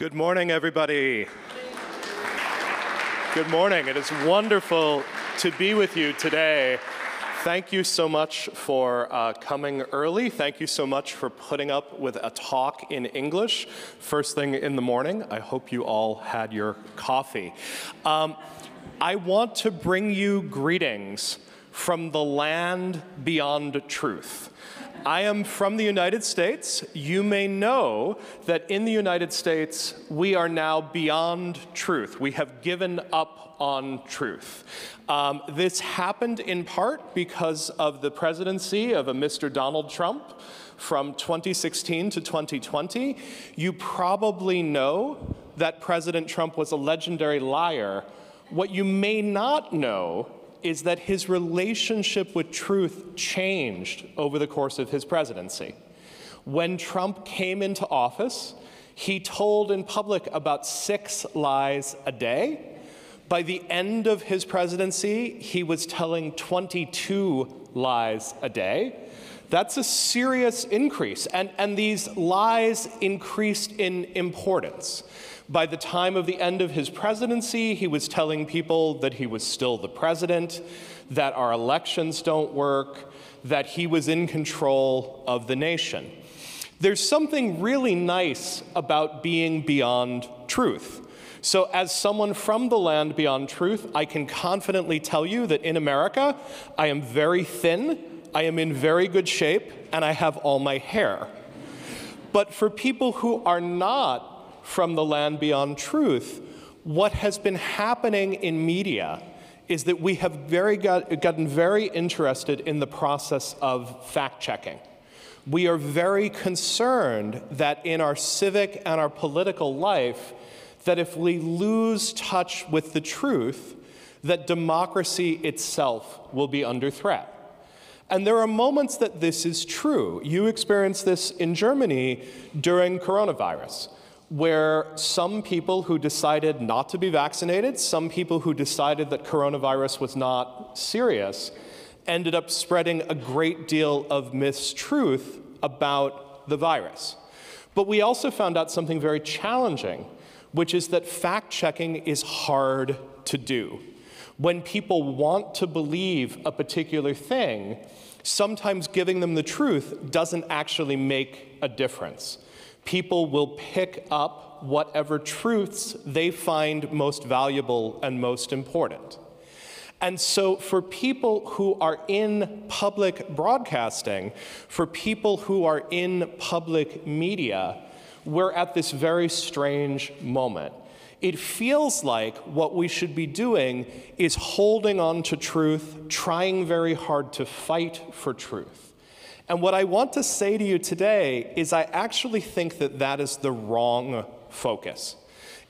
Good morning, everybody. Good morning. It is wonderful to be with you today. Thank you so much for uh, coming early. Thank you so much for putting up with a talk in English first thing in the morning. I hope you all had your coffee. Um, I want to bring you greetings from the land beyond truth. I am from the United States. You may know that in the United States, we are now beyond truth. We have given up on truth. Um, this happened in part because of the presidency of a Mr. Donald Trump from 2016 to 2020. You probably know that President Trump was a legendary liar. What you may not know is that his relationship with truth changed over the course of his presidency. When Trump came into office, he told in public about six lies a day. By the end of his presidency, he was telling 22 lies a day. That's a serious increase, and, and these lies increased in importance. By the time of the end of his presidency, he was telling people that he was still the president, that our elections don't work, that he was in control of the nation. There's something really nice about being beyond truth. So, as someone from the land beyond truth, I can confidently tell you that in America, I am very thin, I am in very good shape, and I have all my hair. But for people who are not from the land beyond truth, what has been happening in media is that we have very got, gotten very interested in the process of fact checking. We are very concerned that in our civic and our political life, that if we lose touch with the truth, that democracy itself will be under threat. And there are moments that this is true. You experienced this in Germany during coronavirus where some people who decided not to be vaccinated, some people who decided that coronavirus was not serious, ended up spreading a great deal of mistruth about the virus. But we also found out something very challenging, which is that fact checking is hard to do. When people want to believe a particular thing, sometimes giving them the truth doesn't actually make a difference people will pick up whatever truths they find most valuable and most important. And so, for people who are in public broadcasting, for people who are in public media, we're at this very strange moment. It feels like what we should be doing is holding on to truth, trying very hard to fight for truth. And what I want to say to you today is I actually think that that is the wrong focus.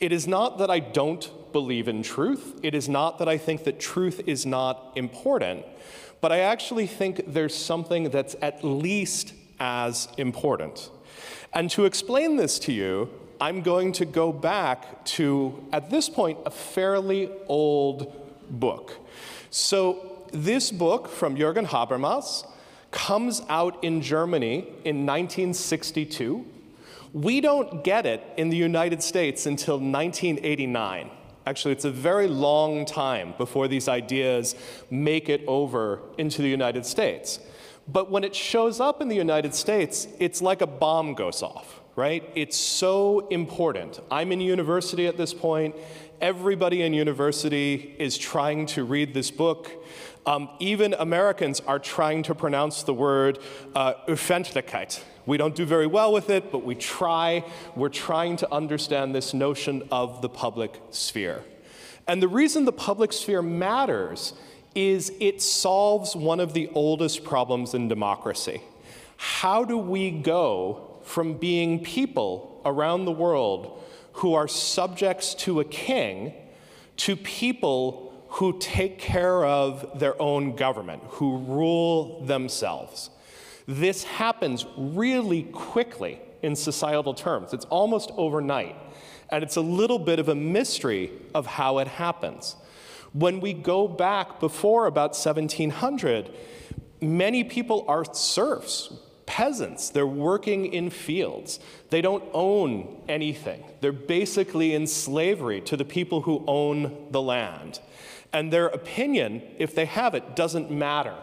It is not that I don't believe in truth, it is not that I think that truth is not important, but I actually think there's something that's at least as important. And to explain this to you, I'm going to go back to, at this point, a fairly old book. So, this book from Jürgen Habermas comes out in Germany in 1962. We don't get it in the United States until 1989. Actually, it's a very long time before these ideas make it over into the United States. But when it shows up in the United States, it's like a bomb goes off, right? It's so important. I'm in university at this point. Everybody in university is trying to read this book. Um, even Americans are trying to pronounce the word uh, Öffentlichkeit. We don't do very well with it, but we try. We're trying to understand this notion of the public sphere. And the reason the public sphere matters is it solves one of the oldest problems in democracy. How do we go from being people around the world who are subjects to a king to people who take care of their own government, who rule themselves. This happens really quickly in societal terms. It's almost overnight. And it's a little bit of a mystery of how it happens. When we go back before about 1700, many people are serfs, peasants. They're working in fields. They don't own anything. They're basically in slavery to the people who own the land. And their opinion, if they have it, doesn't matter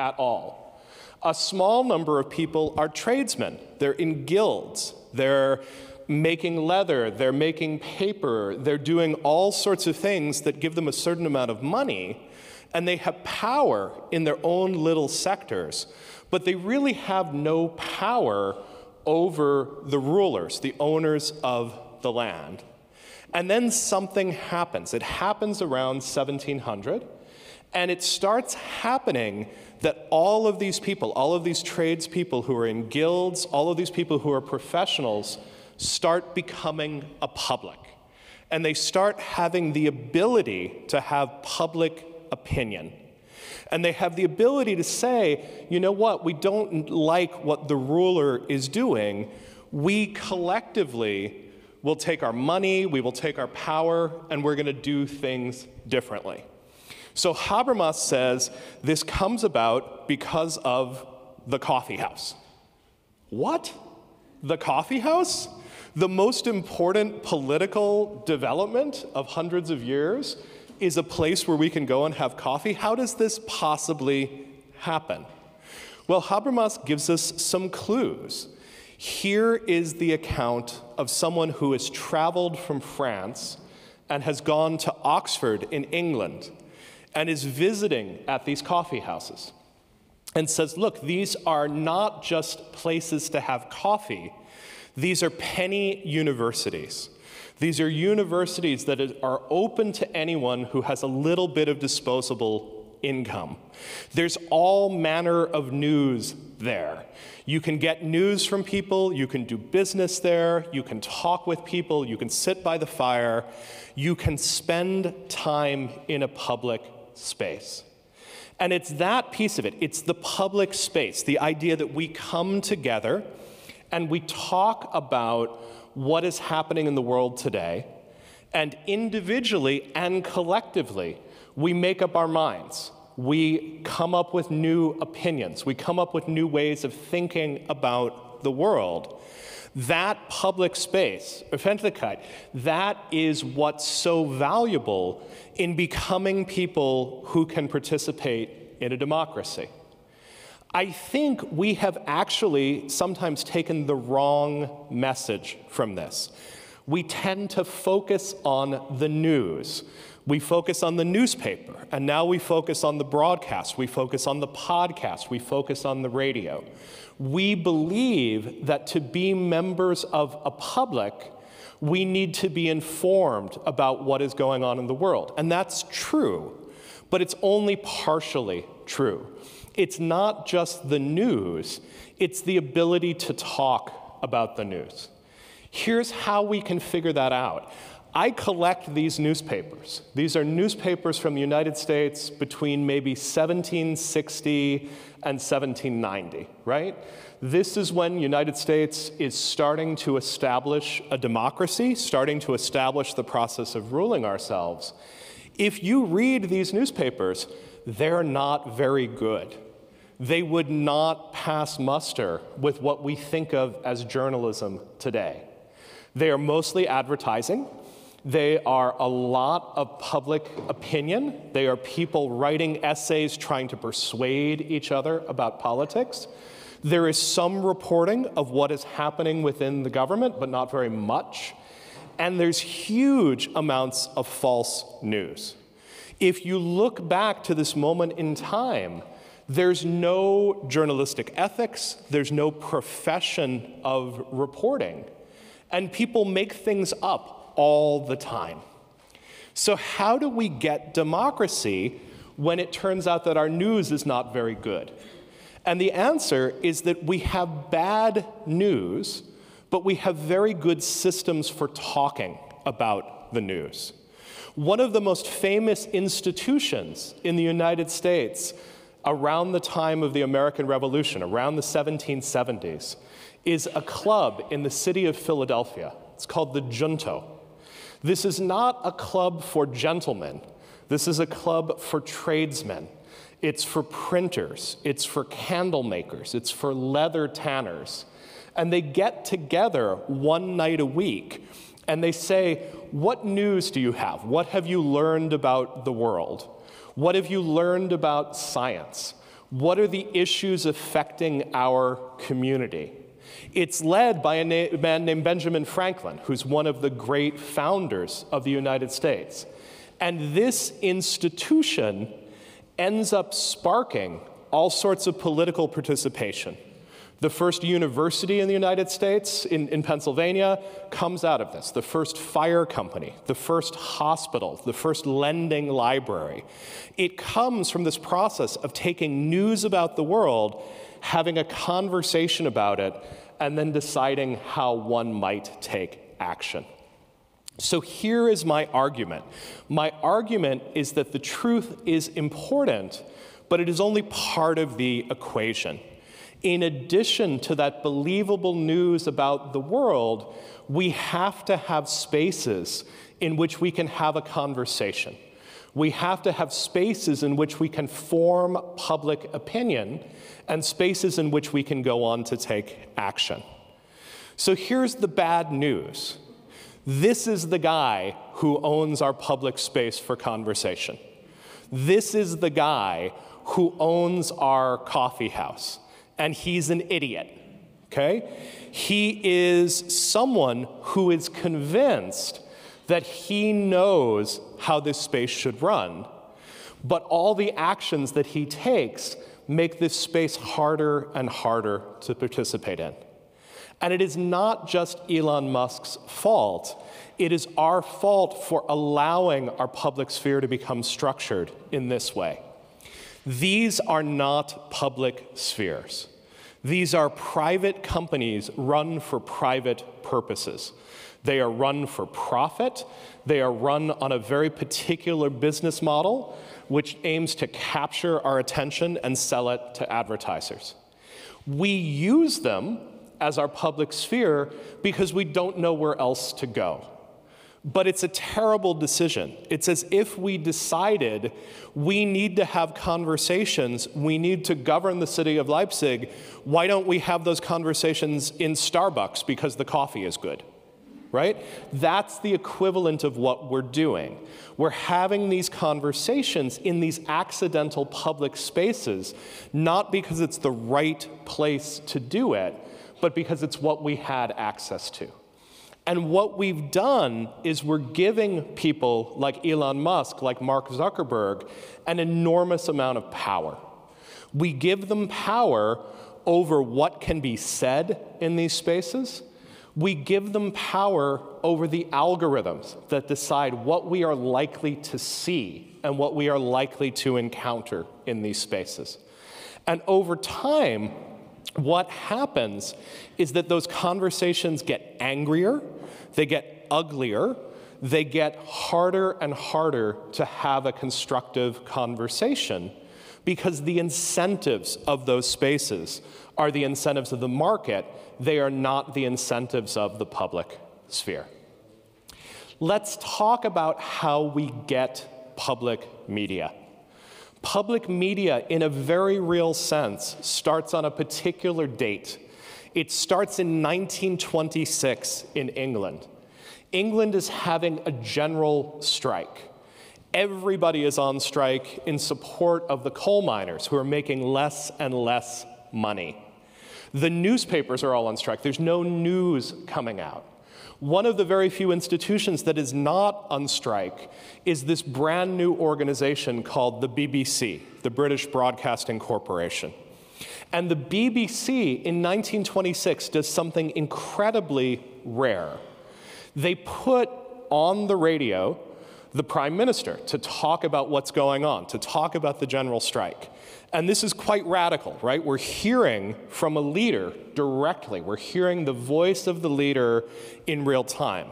at all. A small number of people are tradesmen. They're in guilds. They're making leather. They're making paper. They're doing all sorts of things that give them a certain amount of money. And they have power in their own little sectors but they really have no power over the rulers, the owners of the land. And then something happens. It happens around 1700, and it starts happening that all of these people, all of these tradespeople who are in guilds, all of these people who are professionals, start becoming a public. And they start having the ability to have public opinion. And they have the ability to say, you know what, we don't like what the ruler is doing. We collectively will take our money, we will take our power, and we're going to do things differently. So Habermas says this comes about because of the coffee house. What? The coffee house? The most important political development of hundreds of years is a place where we can go and have coffee. How does this possibly happen? Well, Habermas gives us some clues. Here is the account of someone who has traveled from France and has gone to Oxford in England and is visiting at these coffee houses and says, Look, these are not just places to have coffee, these are penny universities. These are universities that are open to anyone who has a little bit of disposable income. There's all manner of news there. You can get news from people, you can do business there, you can talk with people, you can sit by the fire, you can spend time in a public space. And it's that piece of it, it's the public space, the idea that we come together and we talk about what is happening in the world today, and individually and collectively, we make up our minds. We come up with new opinions. We come up with new ways of thinking about the world. That public space, Öffentlichkeit, that is what's so valuable in becoming people who can participate in a democracy. I think we have actually sometimes taken the wrong message from this. We tend to focus on the news. We focus on the newspaper, and now we focus on the broadcast. We focus on the podcast. We focus on the radio. We believe that to be members of a public, we need to be informed about what is going on in the world. And that's true, but it's only partially true. It's not just the news, it's the ability to talk about the news. Here's how we can figure that out. I collect these newspapers. These are newspapers from the United States between maybe 1760 and 1790, right? This is when United States is starting to establish a democracy, starting to establish the process of ruling ourselves. If you read these newspapers, they're not very good. They would not pass muster with what we think of as journalism today. They are mostly advertising. They are a lot of public opinion. They are people writing essays trying to persuade each other about politics. There is some reporting of what is happening within the government, but not very much. And there's huge amounts of false news. If you look back to this moment in time, there's no journalistic ethics, there's no profession of reporting, and people make things up all the time. So, how do we get democracy when it turns out that our news is not very good? And the answer is that we have bad news, but we have very good systems for talking about the news. One of the most famous institutions in the United States around the time of the American Revolution, around the 1770s, is a club in the city of Philadelphia. It's called the Junto. This is not a club for gentlemen, this is a club for tradesmen. it's for printers, it's for candle makers, it's for leather tanners. And they get together one night a week and they say, What news do you have? What have you learned about the world? What have you learned about science? What are the issues affecting our community? It's led by a na- man named Benjamin Franklin, who's one of the great founders of the United States. And this institution ends up sparking all sorts of political participation. The first university in the United States, in, in, Pennsylvania, comes out of this. The first fire company, the first hospital, the first lending library. It comes from this process of taking news about the world, having a conversation about it, and then deciding how one might take action. So here is my argument. My argument is that the truth is important, but it is only part of the equation. In addition to that believable news about the world, we have to have spaces in which we can have a conversation. We have to have spaces in which we can form public opinion and spaces in which we can go on to take action. So here's the bad news this is the guy who owns our public space for conversation. This is the guy who owns our coffee house, and he's an idiot, okay? He is someone who is convinced that he knows how this space should run, but all the actions that he takes make this space harder and harder to participate in. And it is not just Elon Musk's fault, it is our fault for allowing our public sphere to become structured in this way. These are not public spheres. These are private companies run for private purposes. They are run for profit. They are run on a very particular business model which aims to capture our attention and sell it to advertisers. We use them as our public sphere because we don't know where else to go. But it's a terrible decision. It's as if we decided we need to have conversations, we need to govern the city of Leipzig. Why don't we have those conversations in Starbucks because the coffee is good? Right? That's the equivalent of what we're doing. We're having these conversations in these accidental public spaces, not because it's the right place to do it, but because it's what we had access to. And what we've done is we're giving people like Elon Musk, like Mark Zuckerberg, an enormous amount of power. We give them power over what can be said in these spaces. We give them power over the algorithms that decide what we are likely to see and what we are likely to encounter in these spaces. And over time, what happens is that those conversations get angrier, they get uglier, they get harder and harder to have a constructive conversation because the incentives of those spaces are the incentives of the market, they are not the incentives of the public sphere. Let's talk about how we get public media. Public media, in a very real sense, starts on a particular date. It starts in 1926 in England. England is having a general strike. Everybody is on strike in support of the coal miners who are making less and less money. The newspapers are all on strike. There's no news coming out. One of the very few institutions that is not on strike is this brand new organization called the BBC, the British Broadcasting Corporation. And the BBC in 1926 does something incredibly rare. They put on the radio the prime minister to talk about what's going on, to talk about the general strike. And this is quite radical, right? We're hearing from a leader directly. We're hearing the voice of the leader in real time.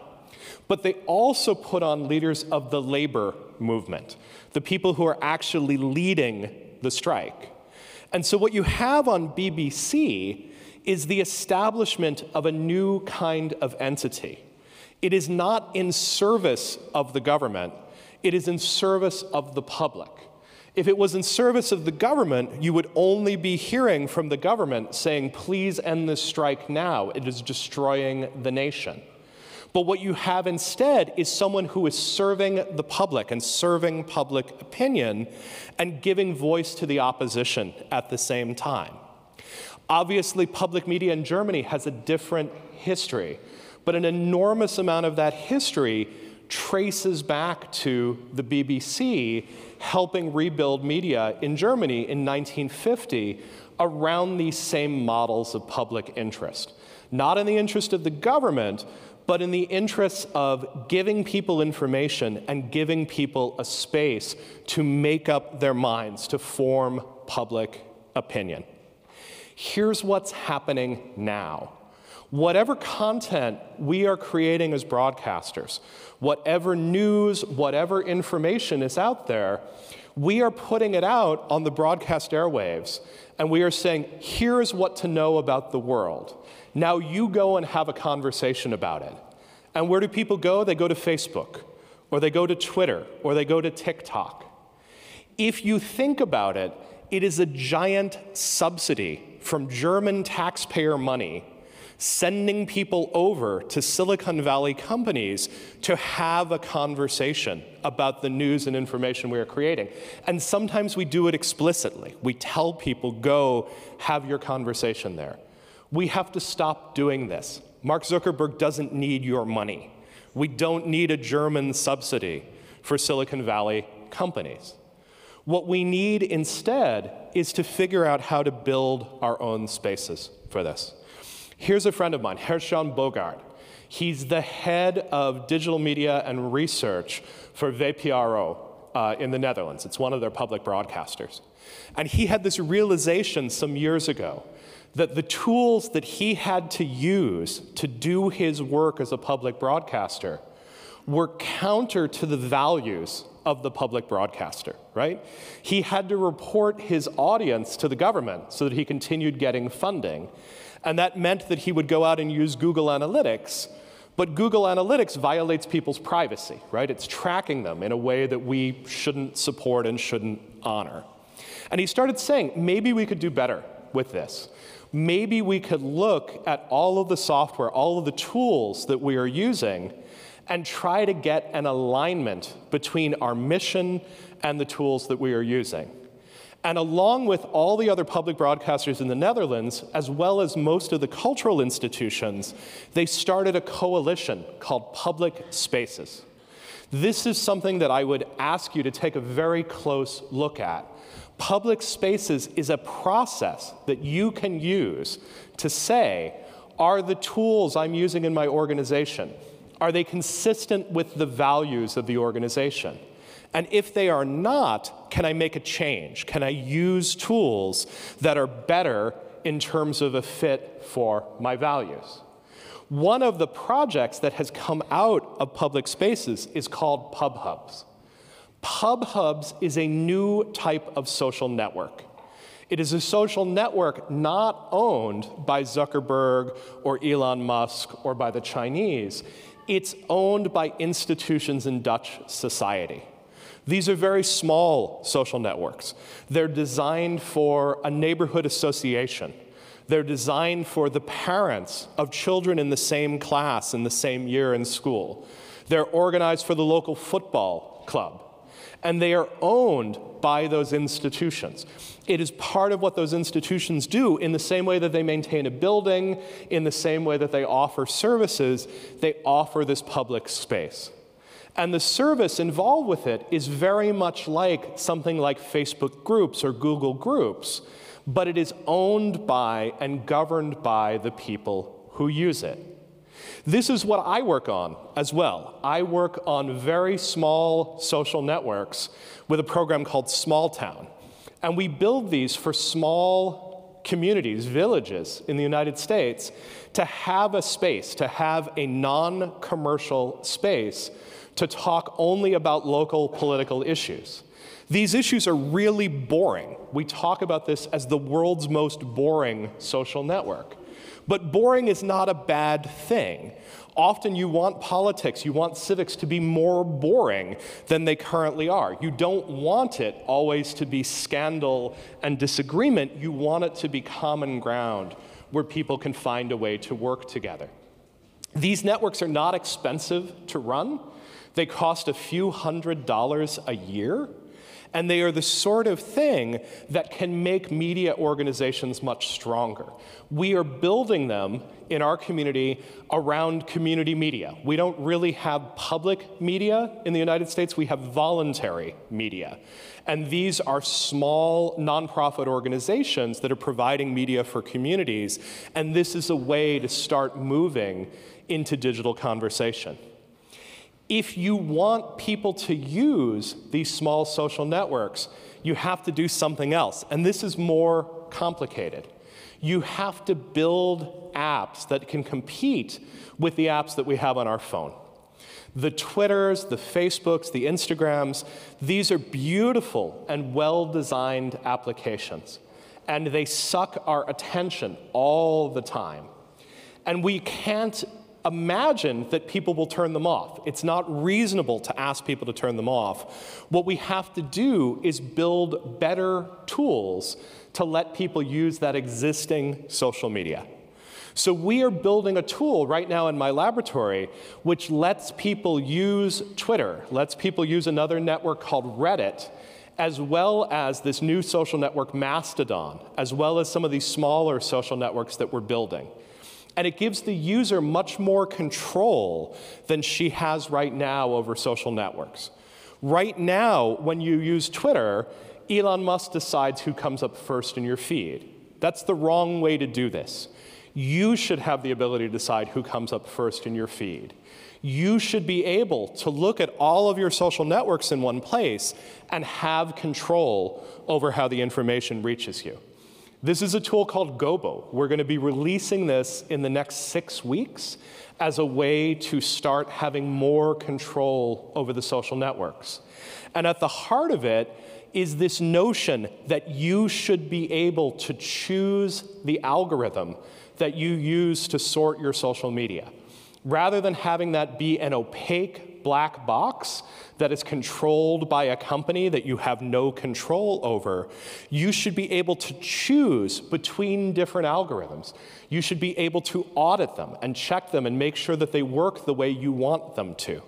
But they also put on leaders of the labor movement, the people who are actually leading the strike. And so what you have on BBC is the establishment of a new kind of entity. It is not in service of the government, it is in service of the public. If it was in service of the government, you would only be hearing from the government saying, please end this strike now. It is destroying the nation. But what you have instead is someone who is serving the public and serving public opinion and giving voice to the opposition at the same time. Obviously, public media in Germany has a different history, but an enormous amount of that history traces back to the BBC helping rebuild media in Germany in 1950 around these same models of public interest. Not in the interest of the government, but in the interest of giving people information and giving people a space to make up their minds, to form public opinion. Here's what's happening now. Whatever content we are creating as broadcasters, whatever news, whatever information is out there, we are putting it out on the broadcast airwaves and we are saying, here's what to know about the world. Now you go and have a conversation about it. And where do people go? They go to Facebook, or they go to Twitter, or they go to TikTok. If you think about it, it is a giant subsidy from German taxpayer money sending people over to Silicon Valley companies to have a conversation about the news and information we are creating. And sometimes we do it explicitly. We tell people, go have your conversation there. We have to stop doing this. Mark Zuckerberg doesn't need your money. We don't need a German subsidy for Silicon Valley companies. What we need instead is to figure out how to build our own spaces for this. Here's a friend of mine, Gert-Jan Bogaert. He's the head of digital media and research for VPRO uh, in the Netherlands. It's one of their public broadcasters. And he had this realization some years ago that the tools that he had to use to do his work as a public broadcaster were counter to the values of the public broadcaster, right? He had to report his audience to the government so that he continued getting funding. And that meant that he would go out and use Google Analytics. But Google Analytics violates people's privacy, right? It's tracking them in a way that we shouldn't support and shouldn't honor. And he started saying, maybe we could do better with this. Maybe we could look at all of the software, all of the tools that we are using, and try to get an alignment between our mission and the tools that we are using. And along with all the other public broadcasters in the Netherlands, as well as most of the cultural institutions, they started a coalition called Public Spaces. This is something that I would ask you to take a very close look at. Public spaces is a process that you can use to say, are the tools I'm using in my organization, are they consistent with the values of the organization? And if they are not, can I make a change? Can I use tools that are better in terms of a fit for my values? One of the projects that has come out of public spaces is called PubHubs. Pub Hubs is a new type of social network. It is a social network not owned by Zuckerberg or Elon Musk or by the Chinese. It's owned by institutions in Dutch society. These are very small social networks. They're designed for a neighborhood association. They're designed for the parents of children in the same class in the same year in school. They're organized for the local football club. And they are owned by those institutions. It is part of what those institutions do in the same way that they maintain a building, in the same way that they offer services, they offer this public space. And the service involved with it is very much like something like Facebook groups or Google groups, but it is owned by and governed by the people who use it. This is what I work on as well. I work on very small social networks with a program called Smalltown. And we build these for small communities, villages in the United States, to have a space, to have a non commercial space to talk only about local political issues. These issues are really boring. We talk about this as the world's most boring social network. But boring is not a bad thing. Often you want politics, you want civics to be more boring than they currently are. You don't want it always to be scandal and disagreement, you want it to be common ground where people can find a way to work together. These networks are not expensive to run. They cost a few hundred dollars a year. And they are the sort of thing that can make media organizations much stronger. We are building them in our community around community media. We don't really have public media in the United States, we have voluntary media. And these are small nonprofit organizations that are providing media for communities. And this is a way to start moving into digital conversation if you want people to use these small social networks, you have to do something else. And this is more complicated. You have to build apps that can compete with the apps that we have on our phone. The Twitters, the Facebooks, the Instagrams, these are beautiful and well designed applications. And they suck our attention all the time. And we can't imagine that people will turn them off. It's not reasonable to ask people to turn them off. What we have to do is build better tools to let people use that existing social media. So we are building a tool right now in my laboratory which lets people use Twitter, lets people use another network called Reddit, as well as this new social network Mastodon, as well as some of these smaller social networks that we're building and it gives the user much more control than she has right now over social networks. Right now, when you use Twitter, Elon Musk decides who comes up first in your feed. That's the wrong way to do this. You should have the ability to decide who comes up first in your feed. You should be able to look at all of your social networks in one place and have control over how the information reaches you. This is a tool called Gobo. We're going to be releasing this in the next six weeks as a way to start having more control over the social networks. And at the heart of it is this notion that you should be able to choose the algorithm that you use to sort your social media. Rather than having that be an opaque black box that is controlled by a company that you have no control over, you should be able to choose between different algorithms. You should be able to audit them and check them and make sure that they work the way you want them to.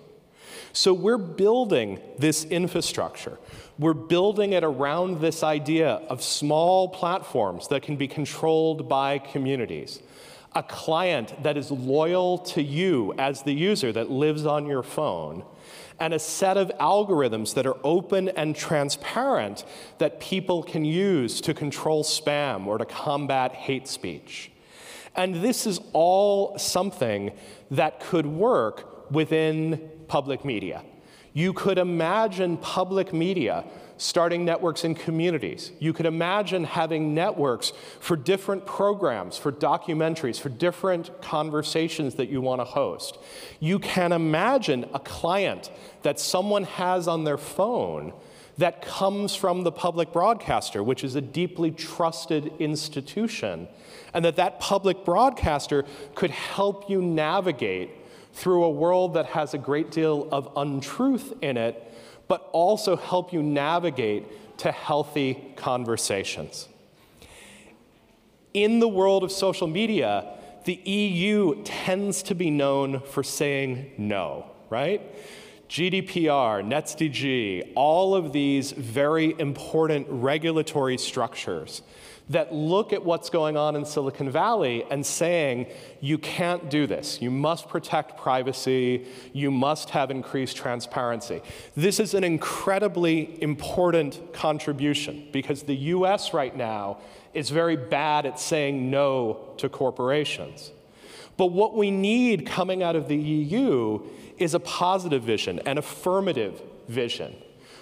So we're building this infrastructure. We're building it around this idea of small platforms that can be controlled by communities. A client that is loyal to you as the user that lives on your phone and a set of algorithms that are open and transparent that people can use to control spam or to combat hate speech. And this is all something that could work within public media. You could imagine public media starting networks in communities. You could imagine having networks for different programs, for documentaries, for different conversations that you want to host. You can imagine a client that someone has on their phone that comes from the public broadcaster, which is a deeply trusted institution, and that that public broadcaster could help you navigate through a world that has a great deal of untruth in it but also help you navigate to healthy conversations. In the world of social media, the EU tends to be known for saying no, right? GDPR, NetzDG, all of these very important regulatory structures that look at what's going on in Silicon Valley and saying, you can't do this. You must protect privacy. You must have increased transparency. This is an incredibly important contribution because the US right now is very bad at saying no to corporations. But what we need coming out of the EU is a positive vision, an affirmative vision.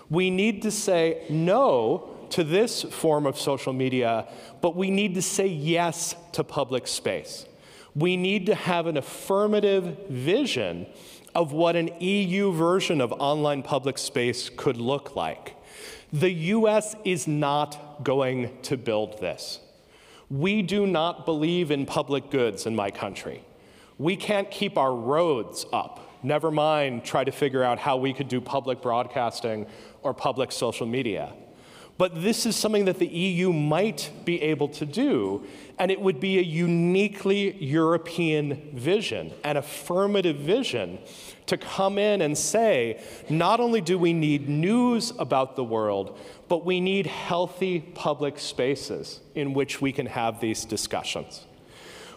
We need to say no to this form of social media, but we need to say yes to public space. We need to have an affirmative vision of what an EU version of online public space could look like. The US is not going to build this. We do not believe in public goods in my country. We can't keep our roads up, never mind try to figure out how we could do public broadcasting or public social media. But this is something that the EU might be able to do, and it would be a uniquely European vision, an affirmative vision to come in and say, not only do we need news about the world, but we need healthy public spaces in which we can have these discussions.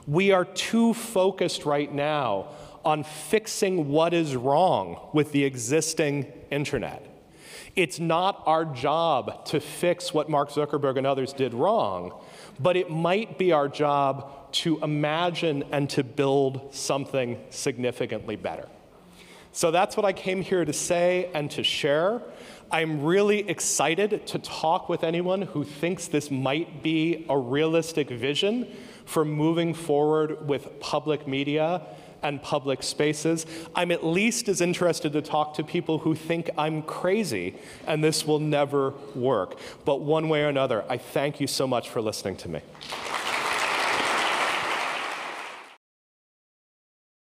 We are too focused right now on fixing what is wrong with the existing internet. It's not our job to fix what Mark Zuckerberg and others did wrong, but it might be our job to imagine and to build something significantly better. So that's what I came here to say and to share. I'm really excited to talk with anyone who thinks this might be a realistic vision for moving forward with public media and public spaces. I'm at least as interested to talk to people who think I'm crazy and this will never work. But one way or another, I thank you so much for listening to me.